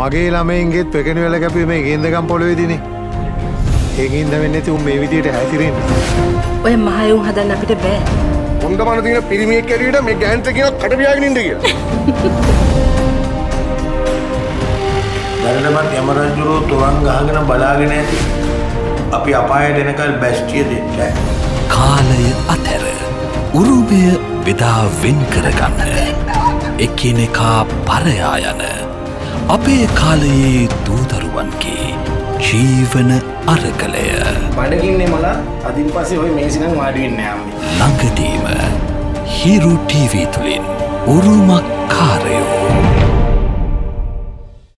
මගේ ළමයින්ගේත් පෙකෙන වෙල කැපේ මේ ගේන්දකම් පොළොවෙදිනේ ඒකින්ද වෙන්න ඇති උන් මේ විදියට හැතිරෙන් ඔය මහයුම් හදන්න අපිට බෑ. හොඳ මන තියෙන පිරිමියෙක් ඇරට මේ ගෑන්ත කියන කටපියාගෙනින්ද කිය දැනටමත් යමරජුරෝ තුරන් ගහගෙන බලාගෙන ඇති. අපි අපායට එනකල් බැස්්ටිය දෙන්න. කාලය අතැර උරුමය බෙදා වෙන් කරගන්න. එකිනෙකා පරයා යන අපේ කාලයේ දූදරුවන්ගේ ජීවන අරගලය බඩගින්නේ මල අදින් පස්සේ ඔය මේසිනම් වාඩිවෙන්න යම්ම. ළඟදීම හිරු ටීවී තුළින් උරුමක් කාරයෝ